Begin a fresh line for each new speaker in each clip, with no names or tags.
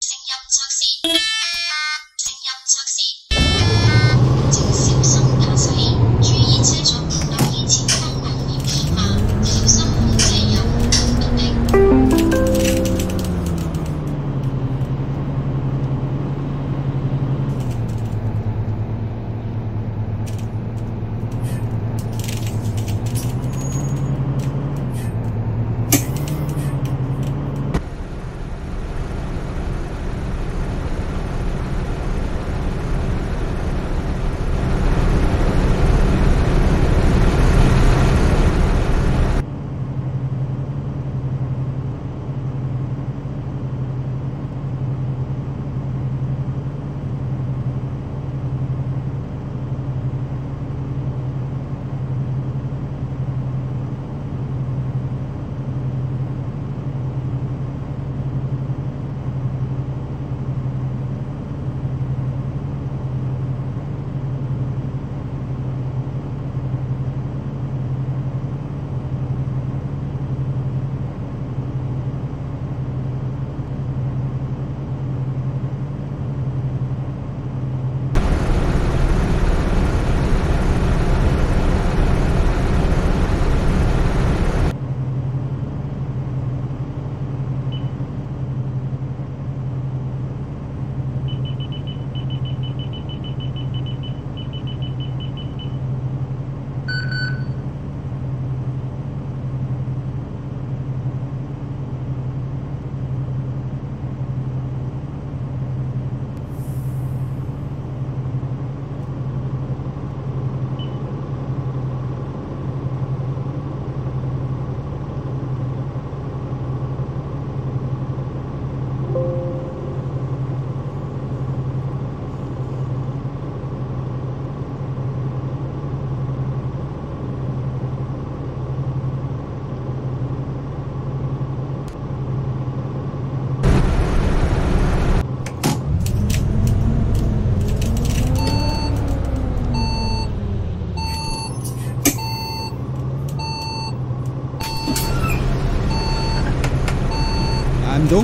声音测试。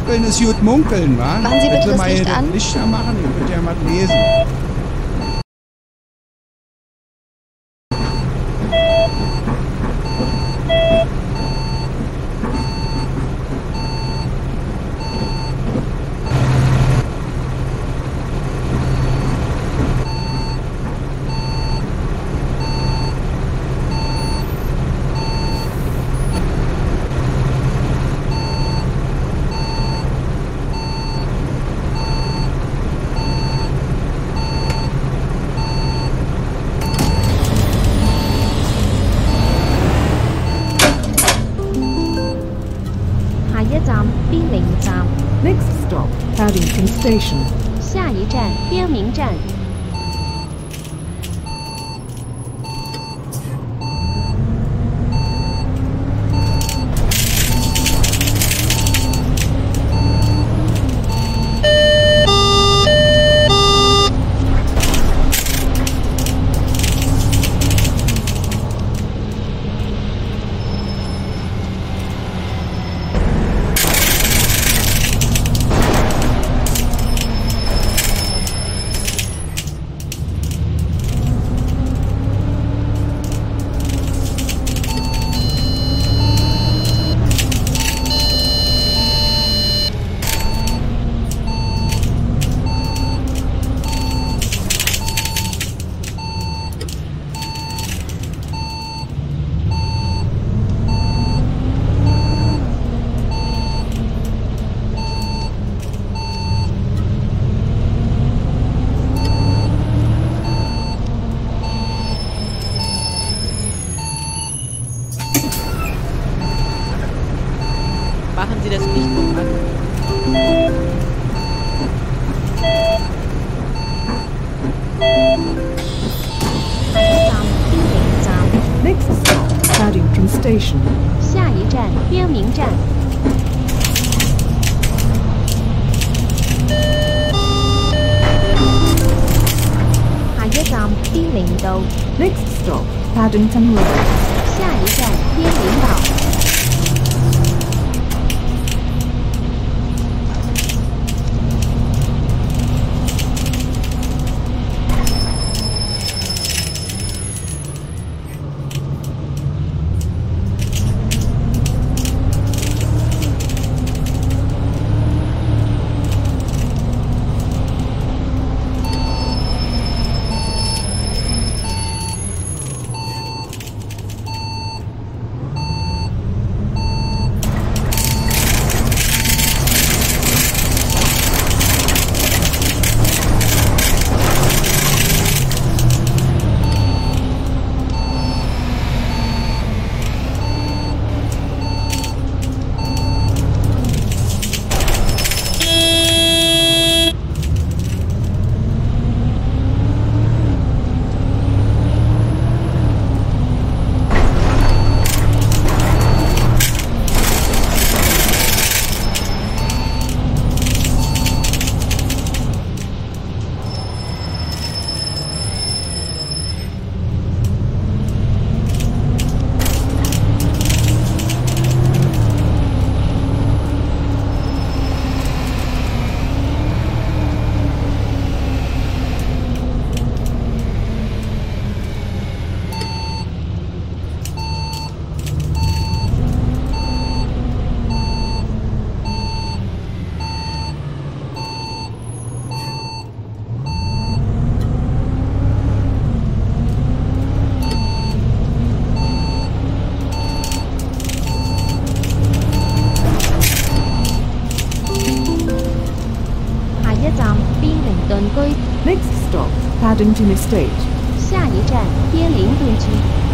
Munkeln ist gut munkeln, wa?
Machen Sie bitte,
bitte
das
mal
Licht an.
Lichter machen, dann könnt ihr ja mal lesen.
Paddington
Estate.
下一站，边灵顿区。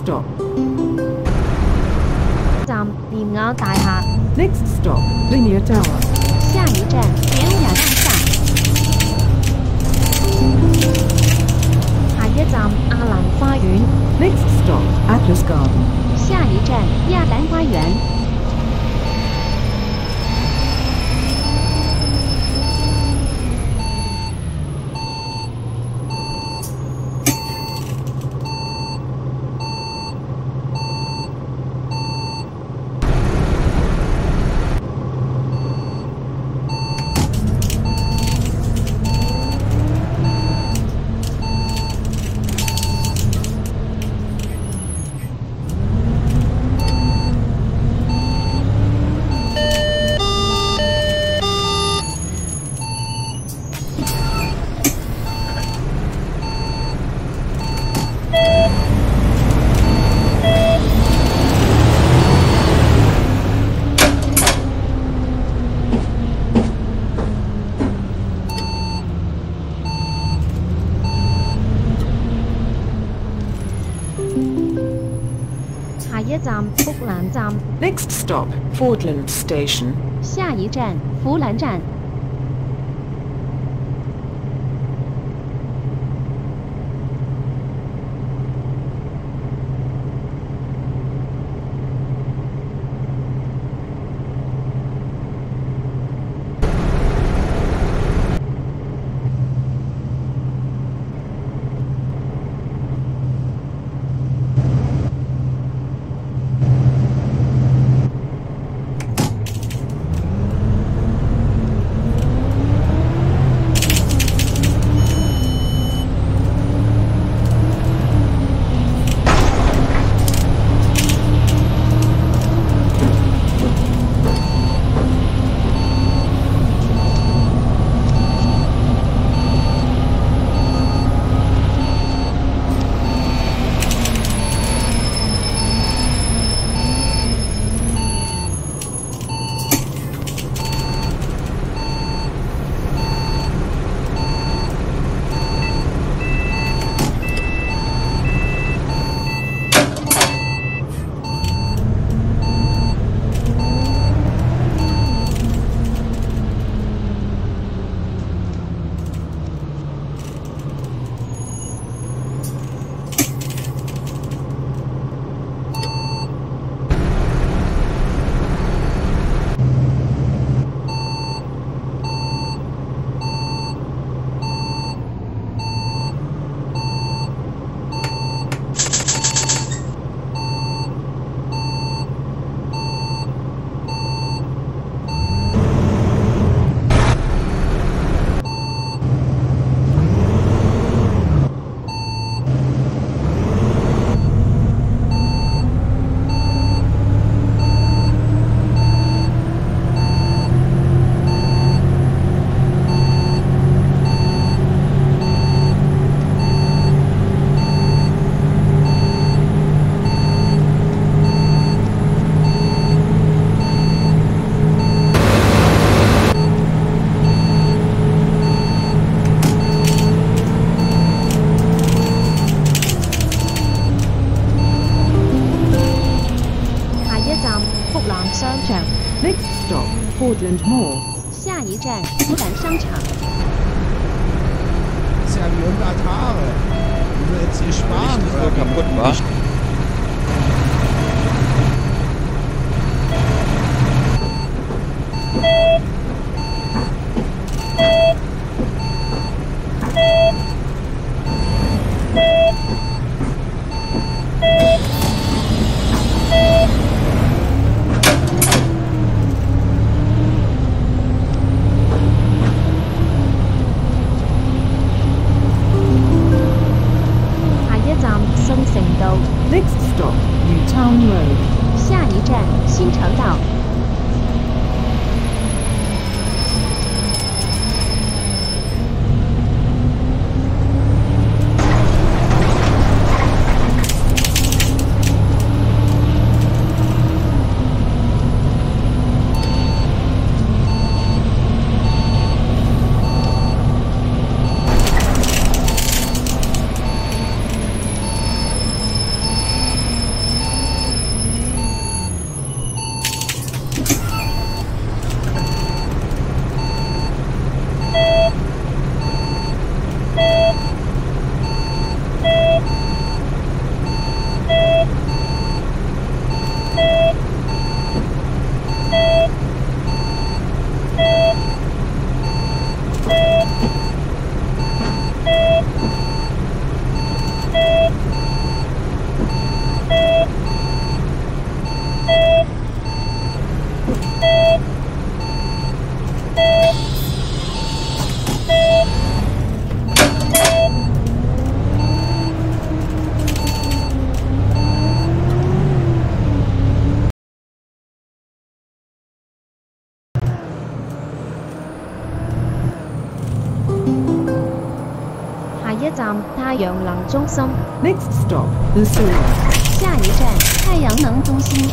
stop. Next stop,
Fordland Station.
下一站，弗兰站。
and more.
下一站太阳能中心。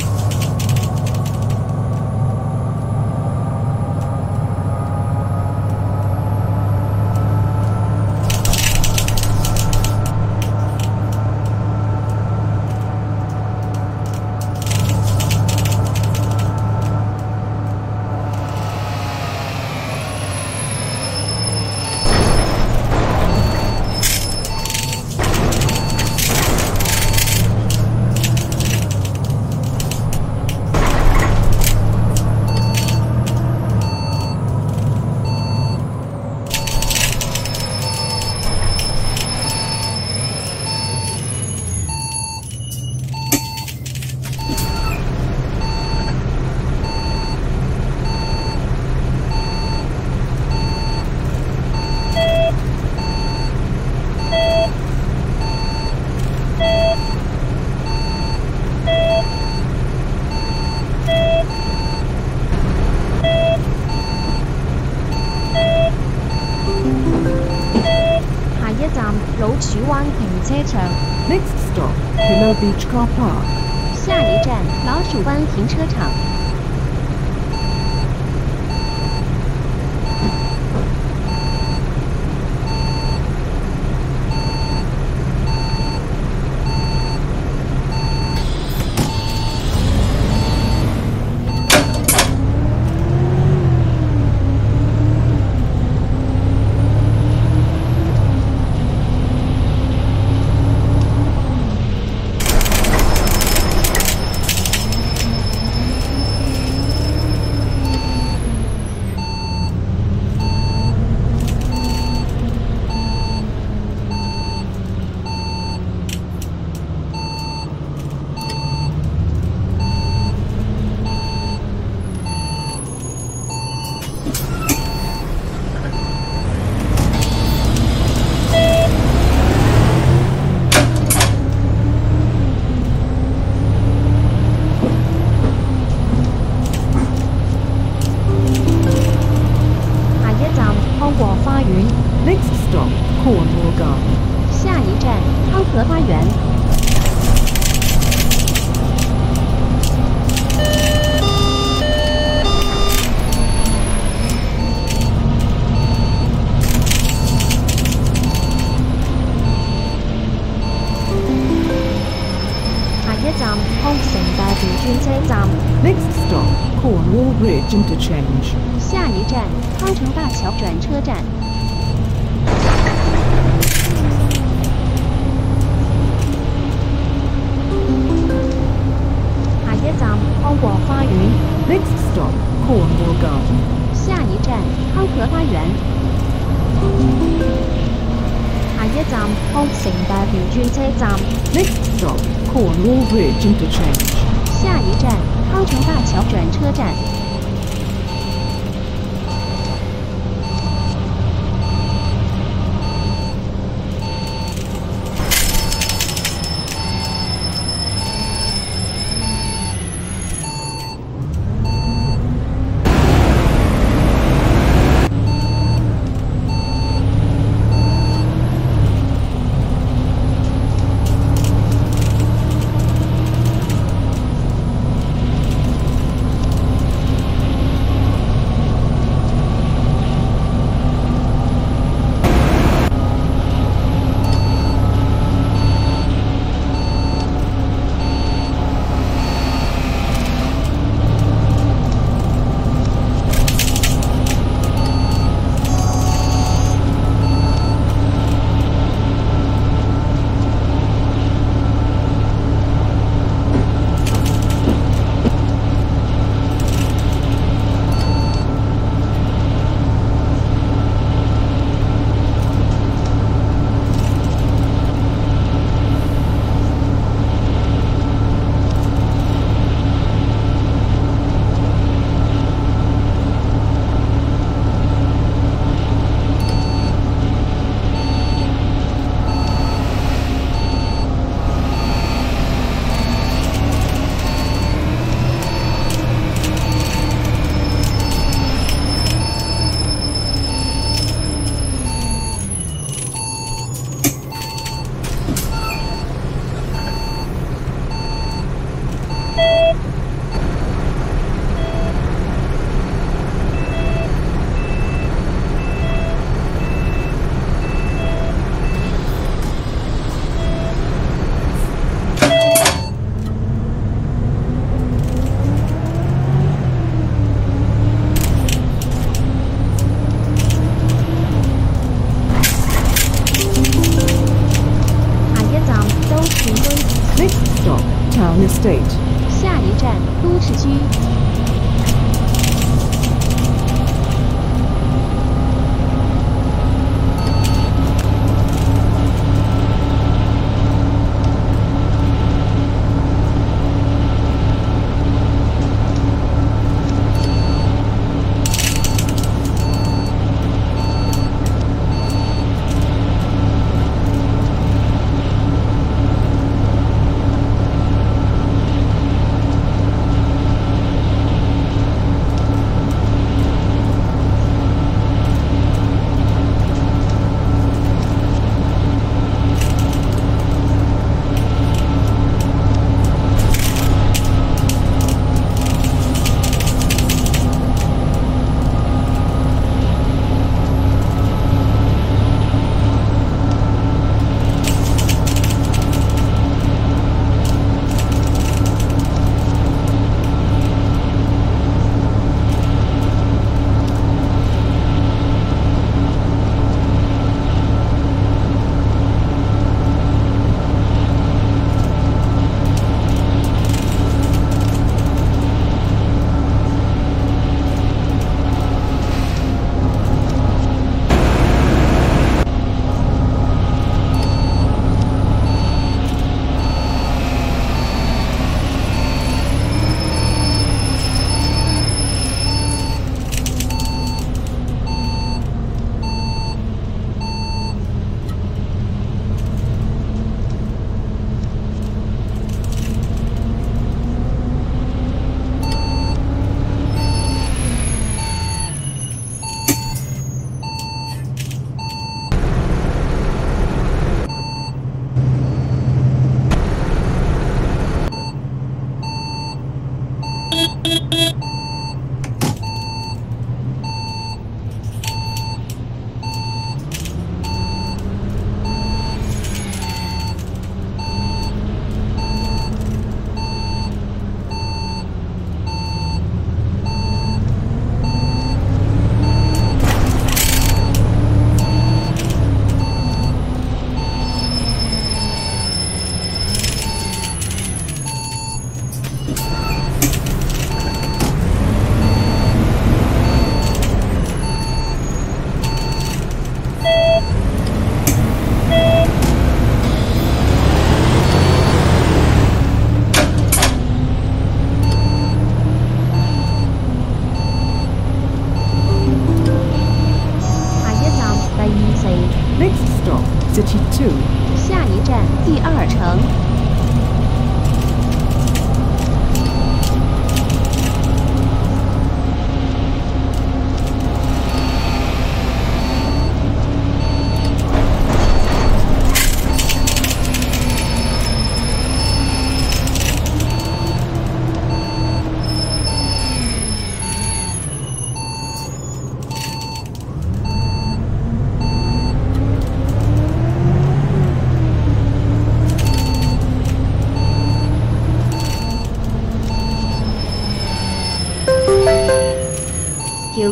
车站。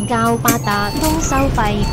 交八达通收
费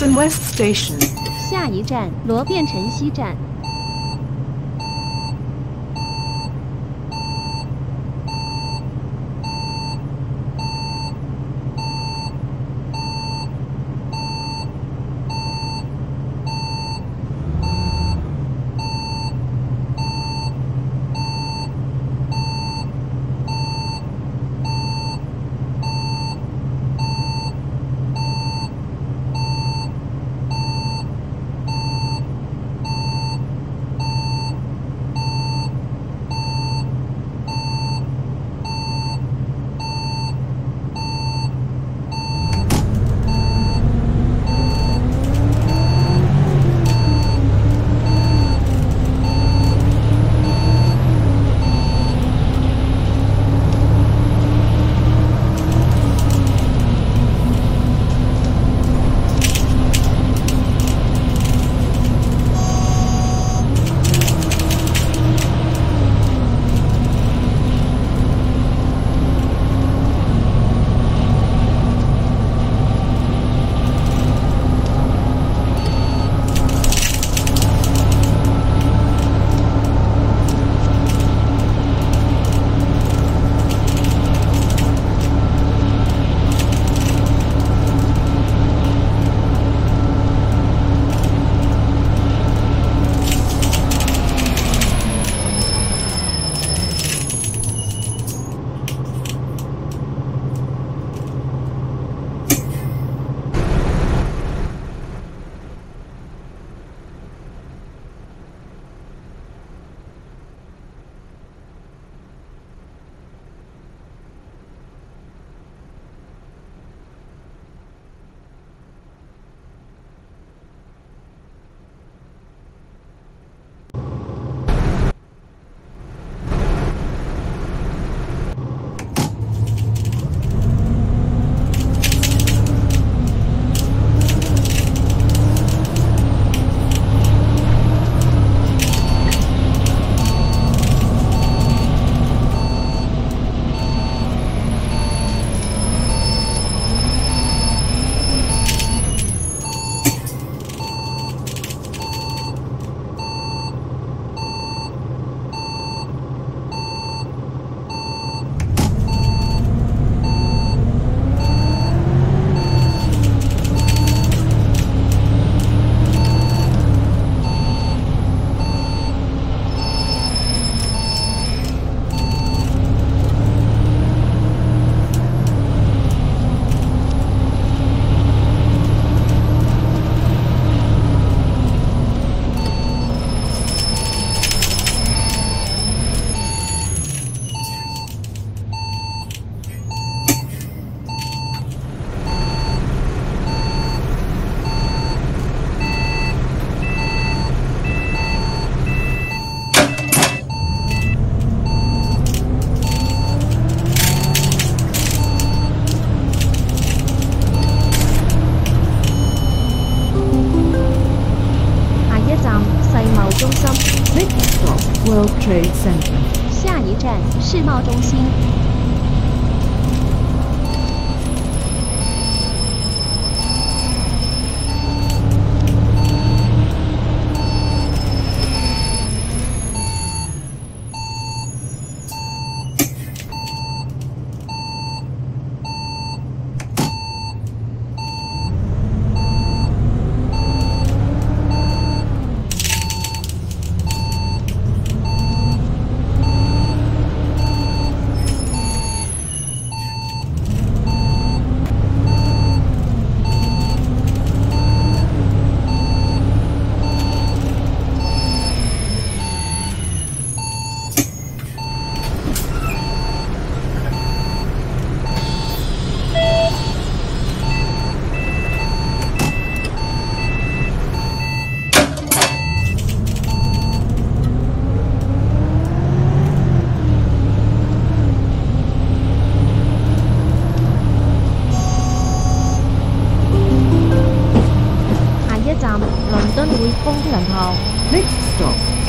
Robinson West Station.
下一站罗便城西站。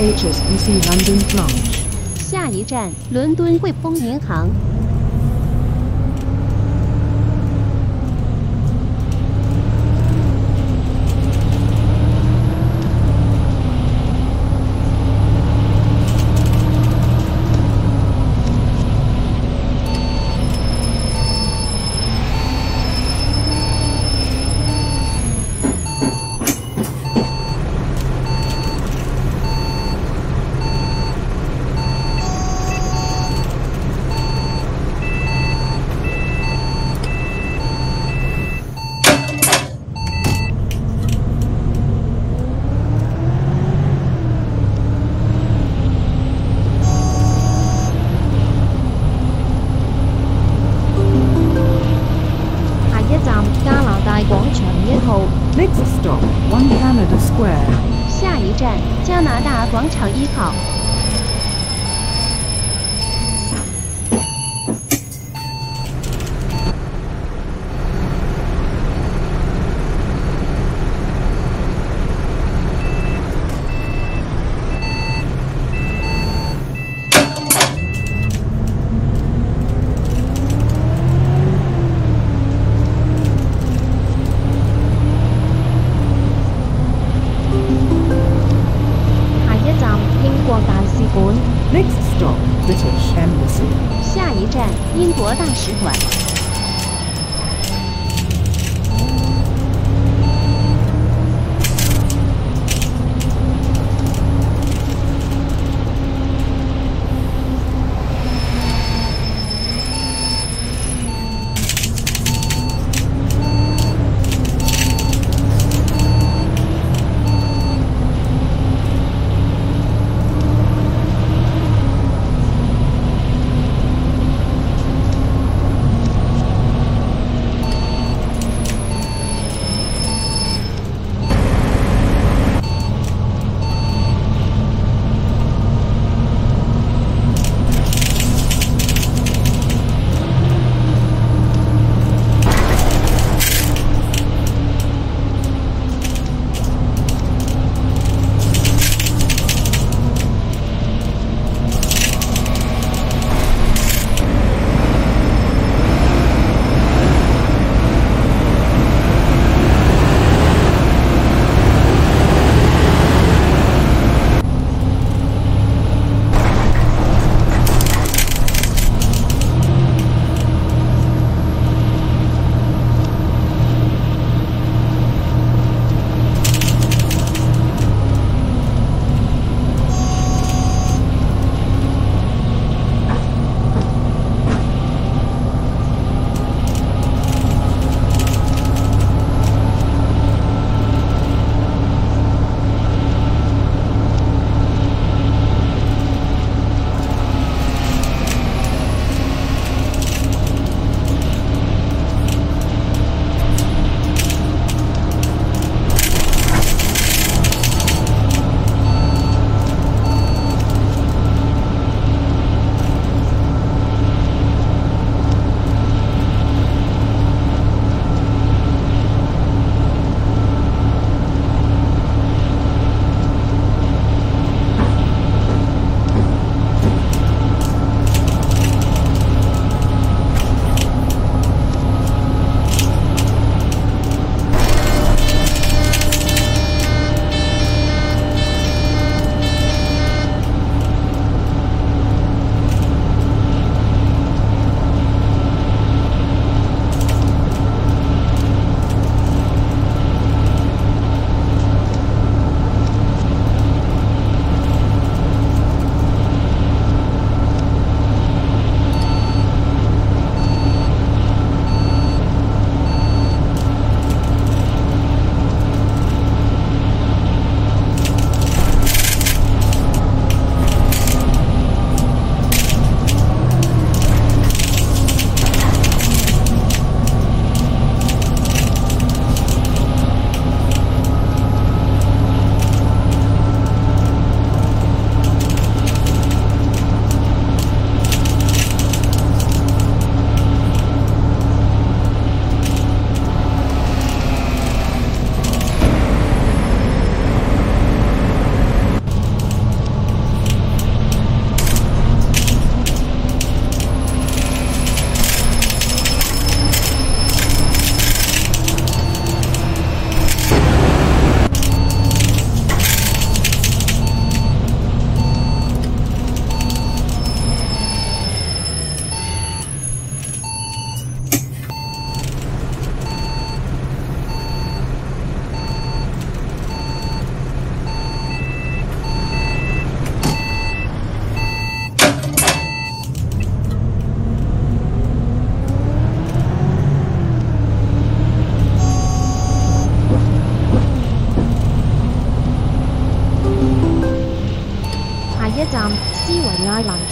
HSBC London Branch.
下一站伦敦汇丰银行。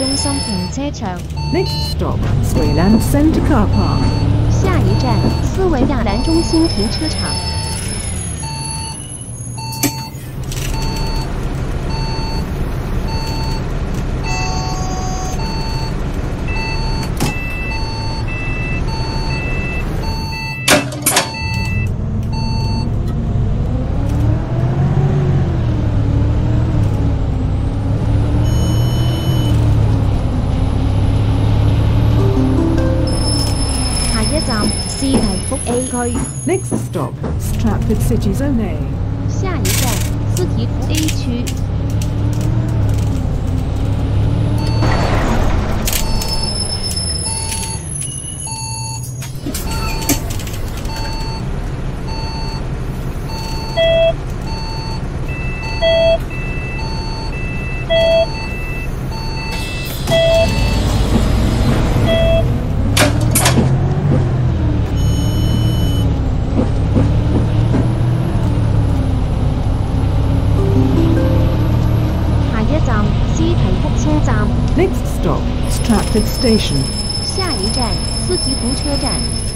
中心停车场。
Next stop,
Swayland c
e n t r Car Park。
下一站，斯维亚南中心停车
场。
Next stop, Stratford City Zone A
区。
Next stop, Stratford Station.
下一站，斯提福车站。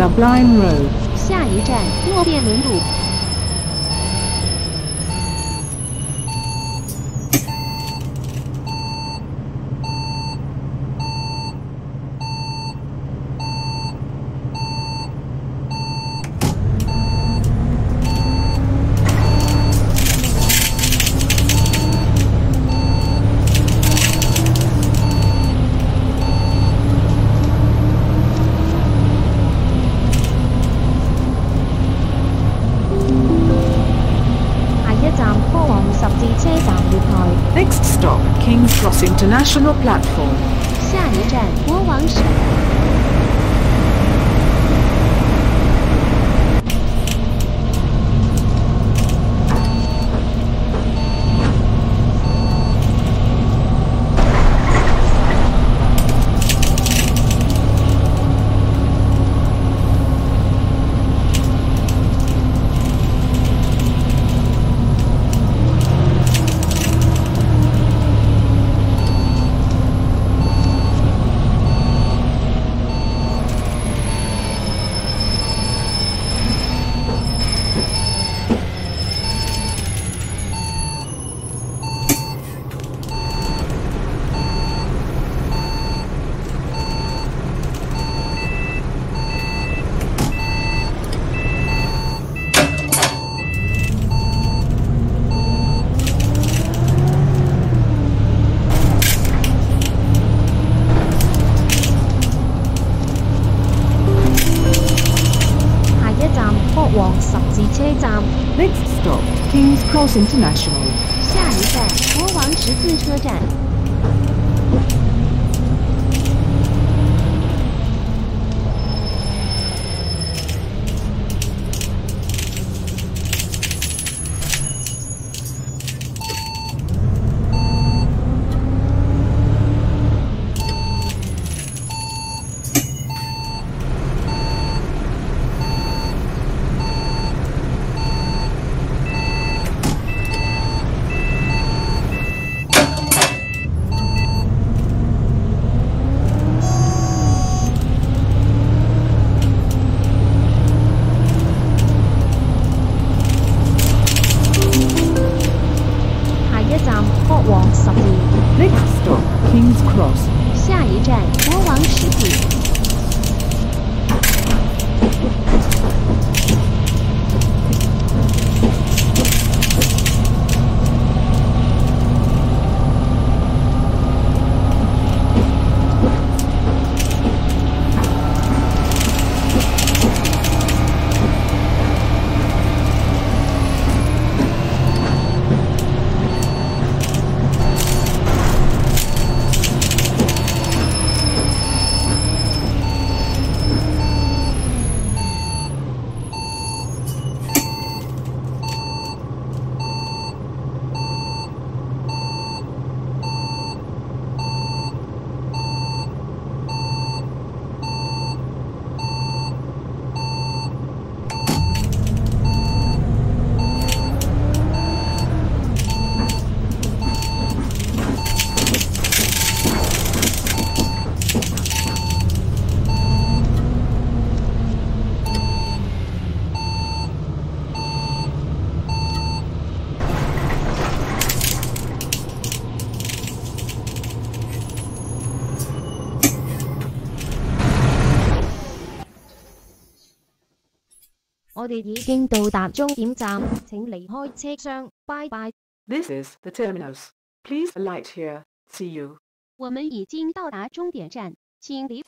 La Blind Road. national platform.
已经到达终点站，请离开车厢，拜拜。
This is the terminus. Please alight here. See you.
我们已经到达终点站，请离。